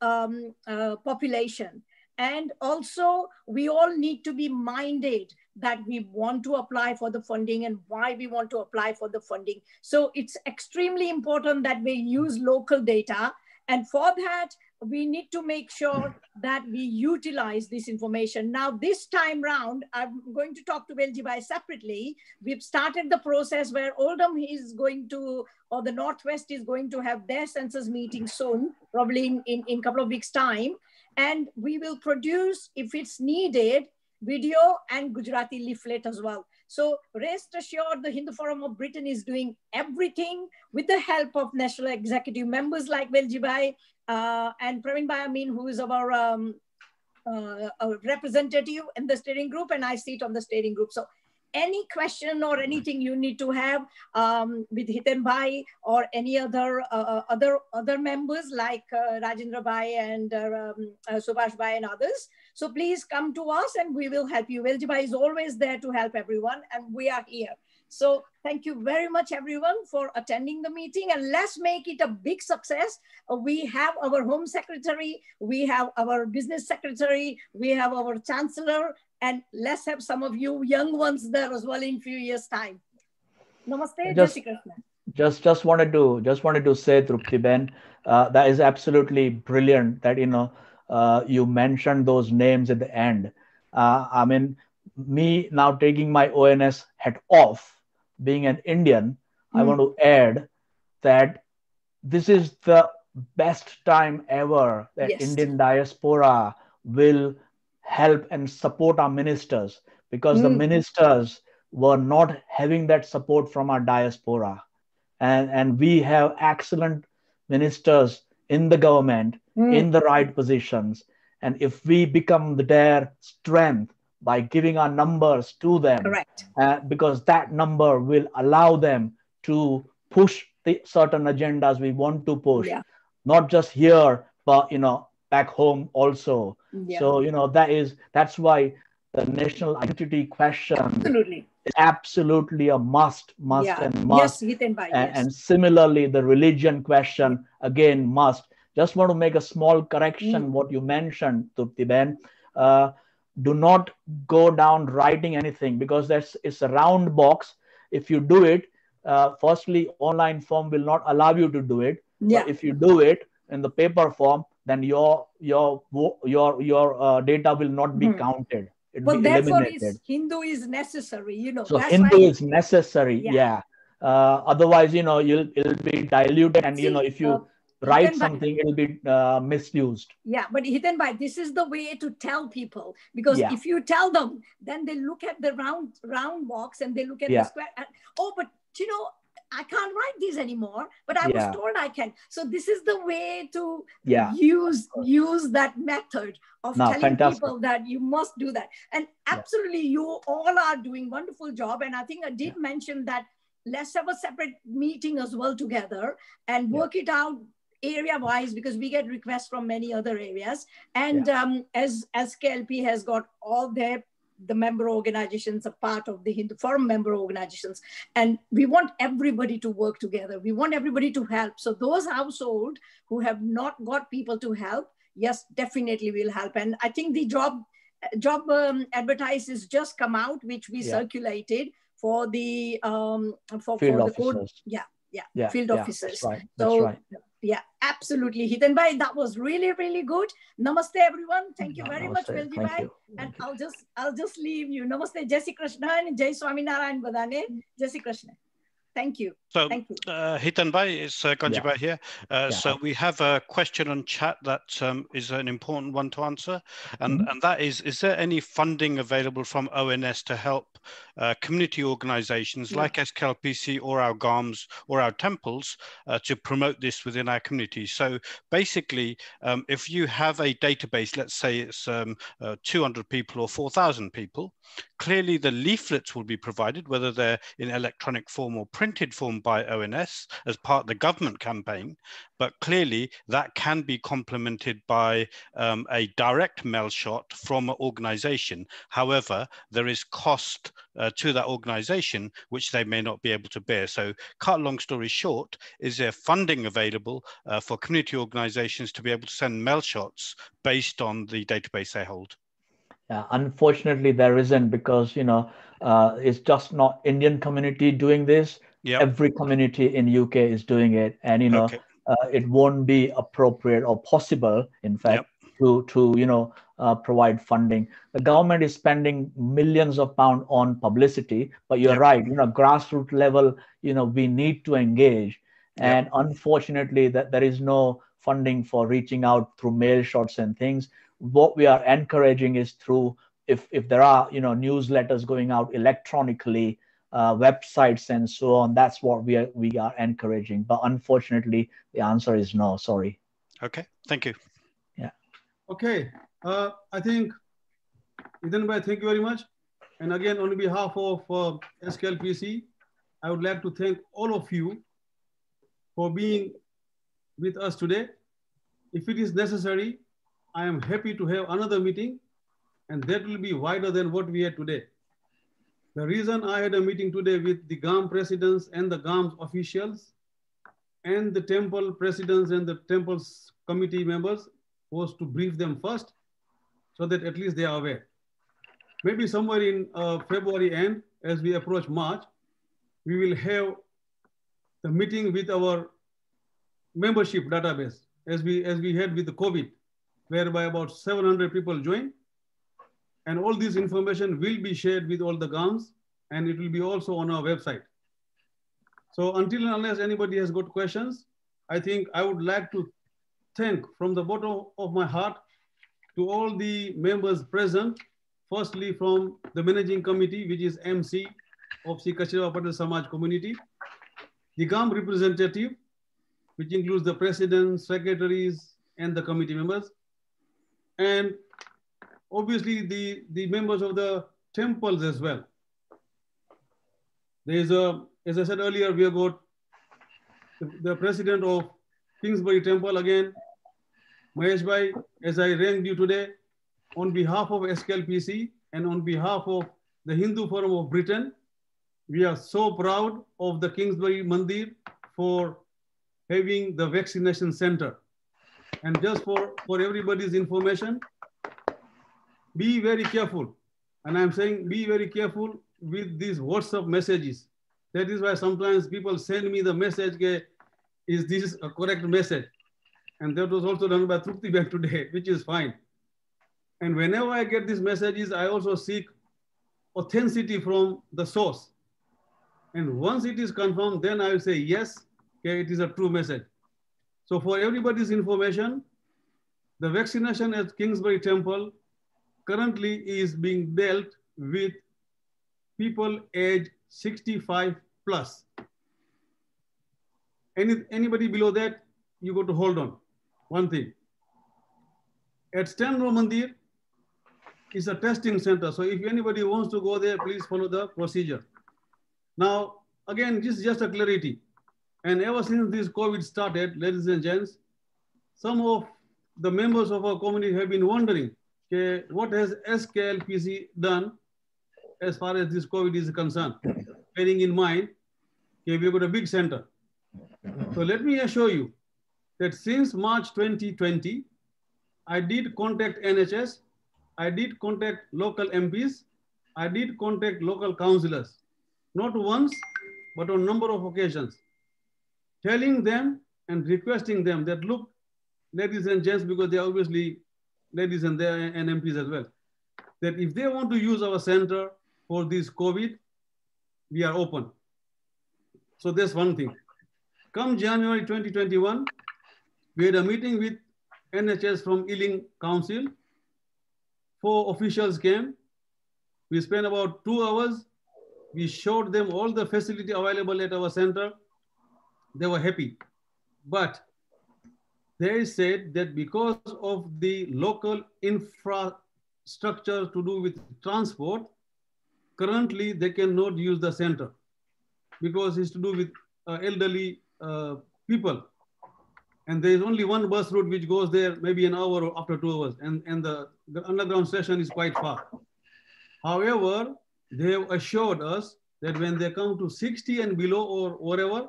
Speaker 5: um, uh, population. And also, we all need to be minded that we want to apply for the funding and why we want to apply for the funding. So it's extremely important that we use local data. And for that, we need to make sure that we utilize this information. Now, this time round, I'm going to talk to Veljibhai separately. We've started the process where Oldham is going to, or the Northwest is going to have their census meeting soon, probably in, in, in a couple of weeks time. And we will produce, if it's needed, video and Gujarati leaflet as well. So rest assured, the Hindu Forum of Britain is doing everything with the help of national executive members like Veljibhai, uh, and Praveen Bayamin, who is our um, uh, representative in the steering group, and I sit on the steering group. So any question or anything you need to have um, with Hiten Bhai or any other uh, other other members like uh, Rajendra Bhai and uh, um, uh, Subhash Bhai and others. So please come to us and we will help you. Velji is always there to help everyone and we are here. So thank you very much, everyone, for attending the meeting. And let's make it a big success. Uh, we have our Home Secretary, we have our Business Secretary, we have our Chancellor, and let's have some of you young ones there as well in few years' time. Namaste,
Speaker 4: just, just, just wanted to just wanted to say, Trupti Ben, uh, that is absolutely brilliant. That you know, uh, you mentioned those names at the end. Uh, I mean, me now taking my ONS hat off being an Indian, mm. I want to add that this is the best time ever that yes. Indian diaspora will help and support our ministers because mm. the ministers were not having that support from our diaspora. And, and we have excellent ministers in the government mm. in the right positions. And if we become their strength, by giving our numbers to them.
Speaker 5: Correct.
Speaker 4: Uh, because that number will allow them to push the certain agendas we want to push, yeah. not just here, but you know, back home also. Yeah. So you know that is that's why the national identity question
Speaker 5: absolutely
Speaker 4: absolutely a must, must yeah. and must.
Speaker 5: Yes, and,
Speaker 4: yes. and similarly, the religion question again must. Just want to make a small correction mm. what you mentioned, Trupti Ben. Uh, do not go down writing anything because that's it's a round box if you do it uh, firstly online form will not allow you to do it
Speaker 5: yeah.
Speaker 4: But if you do it in the paper form then your your your your uh, data will not be hmm. counted
Speaker 5: it well therefore is hindu is necessary you know
Speaker 4: so hindu is necessary yeah, yeah. Uh, otherwise you know you'll it'll be diluted and See, you know if you write something it'll be uh, misused
Speaker 5: yeah but Hiten Bhai this is the way to tell people because yeah. if you tell them then they look at the round round box and they look at yeah. the square and, oh but you know I can't write these anymore, but I yeah. was told I can. So this is the way to
Speaker 4: yeah.
Speaker 5: use use that method of no, telling fantastic. people that you must do that. And absolutely, yeah. you all are doing wonderful job. And I think I did mention that let's have a separate meeting as well together and work it out area wise because we get requests from many other areas and yeah. um, as as klp has got all their the member organizations are part of the Hindu Forum member organizations. And we want everybody to work together. We want everybody to help. So those households who have not got people to help, yes, definitely will help. And I think the job job um, advertise is just come out, which we yeah. circulated for the um, for,
Speaker 4: field
Speaker 5: for
Speaker 4: the code.
Speaker 5: Yeah, yeah, yeah, field
Speaker 4: yeah,
Speaker 5: officers.
Speaker 4: That's right. That's so right.
Speaker 5: Yeah, absolutely. Hiten bhai, that was really, really good. Namaste, everyone. Thank you very
Speaker 4: Namaste.
Speaker 5: much, Velji bhai. And I'll just I'll just leave you. Namaste, Jai Krishna and Jai Swami Narayan Badane. Jai Krishna. Thank you.
Speaker 6: So,
Speaker 5: Thank you.
Speaker 6: uh, Hiten Bhai, it's uh, Ganji
Speaker 4: Yeah.
Speaker 6: Here. Uh,
Speaker 4: Yeah.
Speaker 6: So we have a question on chat that um, is an important one to answer, and
Speaker 4: Mhm.
Speaker 6: and that is: Is there any funding available from ONS to help uh, community organisations
Speaker 5: Yeah.
Speaker 6: like SKLPC or our GAMS or our temples uh, to promote this within our community? So basically, um, if you have a database, let's say it's um, uh, 200 people or 4,000 people, clearly the leaflets will be provided, whether they're in electronic form or printed form by ONS as part of the government campaign. But clearly that can be complemented by um, a direct mail shot from an organization. However, there is cost uh, to that organization, which they may not be able to bear. So cut long story short, is there funding available uh, for community organizations to be able to send mail shots based on the database they hold?
Speaker 4: Yeah, unfortunately, there isn't because you know uh, it's just not Indian community doing this.
Speaker 6: Yeah.
Speaker 4: Every community in UK is doing it, and you know
Speaker 6: Okay.
Speaker 4: uh, it won't be appropriate or possible, in fact, to to you know uh, provide funding. The government is spending millions of pounds on publicity, but you're
Speaker 6: Yep.
Speaker 4: right. You know, grassroots level, you know, we need to engage,
Speaker 6: Yep.
Speaker 4: and unfortunately, that there is no funding for reaching out through mail shots and things what we are encouraging is through if if there are you know newsletters going out electronically uh, websites and so on that's what we are we are encouraging but unfortunately the answer is no sorry
Speaker 6: Okay. Thank you. Yeah.
Speaker 1: Okay, uh, I think, Hiten Bhai, thank you very much. And again, on behalf of uh, SKLPC, I would like to thank all of you for being with us today. If it is necessary, I am happy to have another meeting and that will be wider than what we had today. The reason I had a meeting today with the GAM presidents and the GAM's officials and the temple presidents and the temple's committee members was to brief them first so that at least they are aware. Maybe somewhere in uh, February end, as we approach March, we will have the meeting with our membership database as we, as we had with the COVID, whereby about 700 people joined. And all this information will be shared with all the GAMs and it will be also on our website. So until and unless anybody has got questions, I think I would like to thank from the bottom of my heart to all the members present. Firstly, from the managing committee, which is MC of Sri Kachira Patel Samaj community, the GAM representative, which includes the president, secretaries, and the committee members, and obviously the, the members of the temples as well. There is a, as I said earlier, we have got the, the president of Kingsbury Temple again, Mahesh Bhai, as I rang you today, on behalf of SKLPC and on behalf of the Hindu Forum of Britain, we are so proud of the Kingsbury Mandir for having the vaccination center. And just for, for everybody's information, be very careful. And I'm saying be very careful with these WhatsApp messages. That is why sometimes people send me the message, "Okay, is this a correct message? And that was also done by Trupti Ben today, which is fine. And whenever I get these messages, I also seek authenticity from the source. And once it is confirmed, then I will say, yes, okay, it is a true message. So for everybody's information, the vaccination at Kingsbury Temple currently is being dealt with people age 65 plus. Any, anybody below that, you got to hold on. One thing. At Stanmore Mandir is a testing center. So if anybody wants to go there, please follow the procedure. Now, again, this is just a clarity. And ever since this COVID started, ladies and gents, some of the members of our community have been wondering, okay, what has SKLPC done as far as this COVID is concerned, bearing in mind, okay, we've got a big center. So let me assure you that since March 2020, I did contact NHS, I did contact local MPs, I did contact local councillors, not once, but on number of occasions, telling them and requesting them that look, ladies and gents, because they're obviously ladies and, and MPs as well, that if they want to use our center for this COVID, we are open. So that's one thing. Come January 2021, we had a meeting with NHS from Ealing Council. Four officials came. We spent about two hours. We showed them all the facility available at our center. They were happy. But they said that because of the local infrastructure to do with transport, currently they cannot use the center because it's to do with uh, elderly uh, people. And there is only one bus route which goes there maybe an hour or after two hours. And, and the, the underground station is quite far. However, they have assured us that when they come to 60 and below or whatever,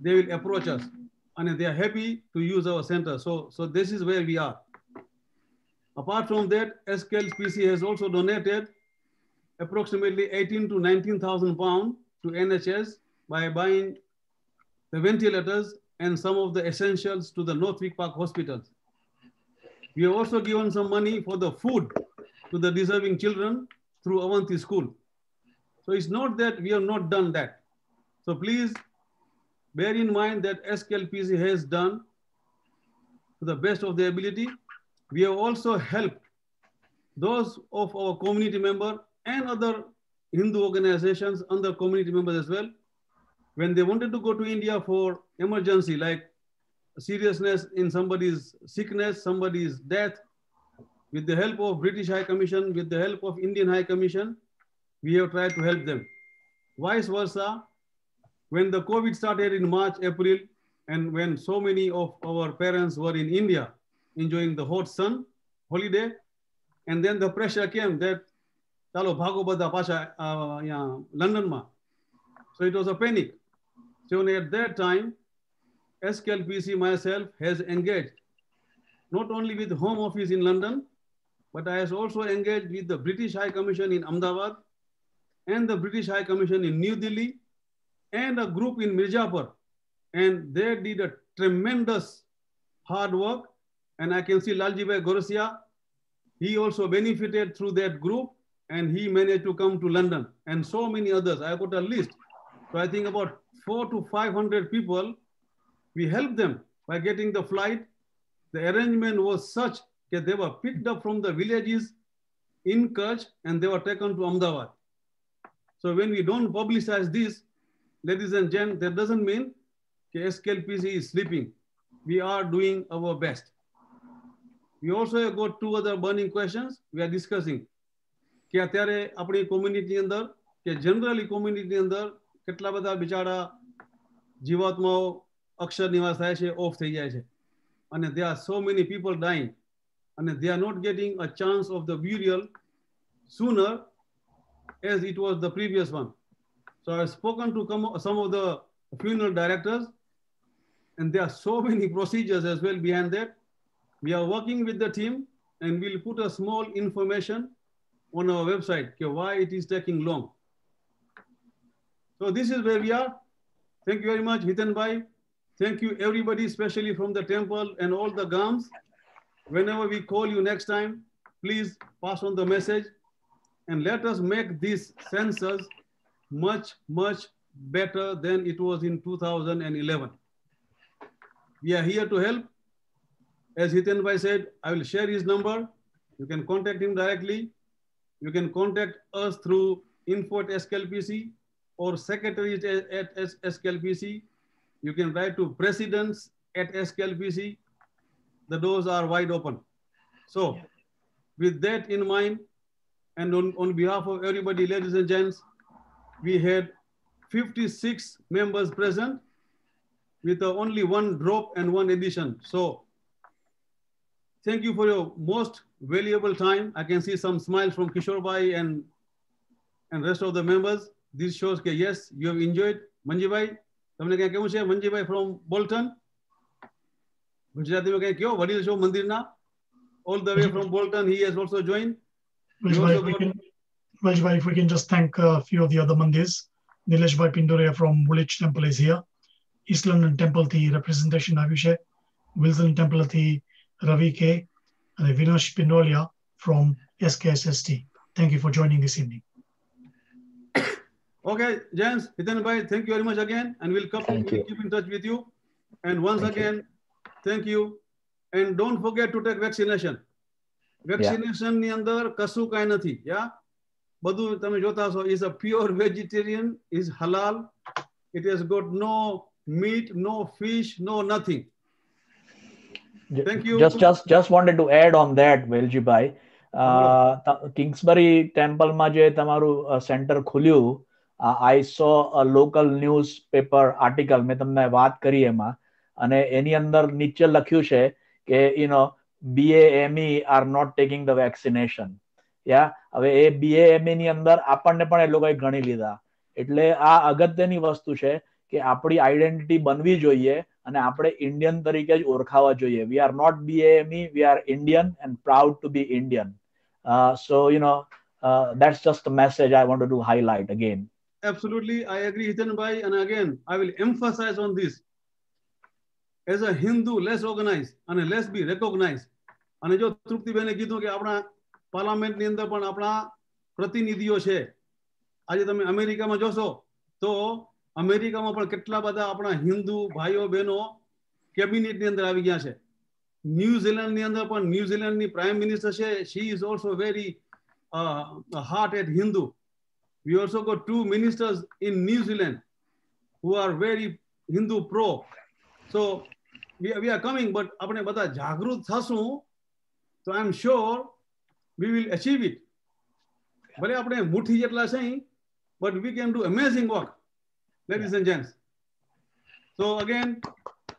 Speaker 1: they will approach us and they are happy to use our center. So, so this is where we are. Apart from that, SKLPC has also donated approximately 18 to 19,000 pounds to NHS by buying the ventilators and some of the essentials to the Northwick Park hospitals. We have also given some money for the food to the deserving children through Avanti School. So it's not that we have not done that. So please bear in mind that SKLPC has done to the best of their ability. We have also helped those of our community member and other Hindu organizations, other community members as well, when they wanted to go to India for emergency, like seriousness in somebody's sickness, somebody's death, with the help of British High Commission, with the help of Indian High Commission, we have tried to help them. Vice versa, when the COVID started in March, April, and when so many of our parents were in India enjoying the hot sun holiday, and then the pressure came that, chalo bhago bada pasha uh, London ma. So it was a panic. So at that time, SKLPC myself has engaged not only with Home Office in London, but I has also engaged with the British High Commission in Ahmedabad and the British High Commission in New Delhi and a group in Mirzapur and they did a tremendous hard work and I can see Lalji Bhai Gorosia he also benefited through that group and he managed to come to London and so many others. I got a list. So I think about four to 500 people, we helped them by getting the flight. The arrangement was such that they were picked up from the villages in Kutch and they were taken to Ahmedabad. So when we don't publicize this, ladies and gents, that doesn't mean SKLPC is sleeping. We are doing our best. We also have got two other burning questions we are discussing. કે અત્યારે આપણી community અંદર કે generally community અંદર કેટલા બધા બિચારા જીવાત્માઓ અક્ષર નિવાસ થાય છે ઓફ થઈ જાય છે અને they are so many people dying અને they are not getting a chance of the burial sooner as it was the previous one. So I've spoken to some of the funeral directors and there are so many procedures as well behind that. We are working with the team and we'll put a small information on our website why it is taking long. So this is where we are. Thank you very much, Hiten Bhai. Thank you everybody, especially from the temple and all the gams. Whenever we call you next time, please pass on the message and let us make these census much, much better than it was in 2011. We are here to help. As Hiten Bhai said, I will share his number. You can contact him directly. You can contact us through info at SKLPC or secretary at, at SKLPC. You can write to presidents at SKLPC. The doors are wide open. So with that in mind, and on, on behalf of everybody, ladies and gents, we had 56 members present with only one drop and one addition. So thank you for your most valuable time. I can see some smiles from Kishore Bhai and and rest of the members. This shows that yes, you have enjoyed. Manji Bhai, તમને ક્યાં કેવું છે મંજી ભાઈ from Bolton ગુજરાતીમાં કઈ કયો વડીલ છો મંદિરના all the way from Bolton he has also joined Rajbhai,
Speaker 7: if we can just thank a few of the other mandis, Nilesh Bhai Pindoria from Woolwich Temple is here. East London Temple the representation Avishay. Wilson Temple the Ravi K. And Vinash Pindolia from SKSST. Thank you for joining this evening.
Speaker 1: Okay, James, Hiten Bhai, thank you very much again. And we'll,
Speaker 4: couple,
Speaker 1: keep in touch with you. And once
Speaker 4: thank
Speaker 1: again, you. thank you. And don't forget to take vaccination. વેક્સિનેશનની અંદર કશું કાંઈ નથી યા બધું તમે જોતા હશો is a pure vegetarian is halal it has got no meat no fish no nothing Thank you.
Speaker 4: Just, just, just wanted to add on that, Veljibhai Kingsbury ટેમ્પલમાં જે તમારું centre ખુલ્યું I saw local newspaper article મેં તમને વાત કરી એમાં. અને એની અંદર નીચે લખ્યું છે કે you know BAME are not taking the vaccination યા હવે એ બીએએમઈ ની અંદર આપણને પણ એ લોકોએ ગણી લીધા એટલે આ અગત્યની વસ્તુ છે કે આપણી આઈડેન્ટિટી બનવી જોઈએ અને આપણે ઇન્ડિયન તરીકે જ ઓળખાવા જોઈએ we are not BAME we are Indian and proud to be Indian so you know just a message I wanted to highlight again.
Speaker 1: Absolutely, I agree, Hitan Bhai. And again, I will emphasize on this. As a Hindu, let's organize and let's be recognized. અને જો તૃપ્તિબેને કીધું કે આપણા પાર્લામેન્ટની અંદર પણ આપણા પ્રતિનિધિઓ છે આજે તમે અમેરિકામાં જોશો તો અમેરિકામાં પણ કેટલા બધા આપણા હિન્દુ ભાઈઓ બહેનો કેબિનેટની અંદર આવી ગયા છે ન્યુઝીલેન્ડની અંદર પણ ન્યુઝીલેન્ડની પ્રાઇમ મિનિસ્ટર છે she is also very heart at Hindu we also got two ministers in New Zealand who are very Hindu pro. So we, we are coming, but આપણે બધા જાગૃત થશું તો I am sure we will achieve it ભલે આપણે મુઠ્ઠી જેટલા છે but we can do amazing work ladies and gents so again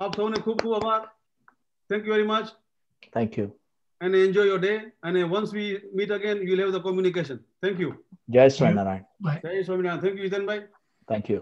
Speaker 1: આપ સૌને ખૂબ ખૂબ આભાર thank you very much
Speaker 4: Thank you.
Speaker 1: and enjoy your day and once we meet again you'll have the communication thank you
Speaker 4: Jai Swaminarayan.
Speaker 7: Bye.
Speaker 1: jai swaminarayan thank you Ethan bhai
Speaker 4: Thank you.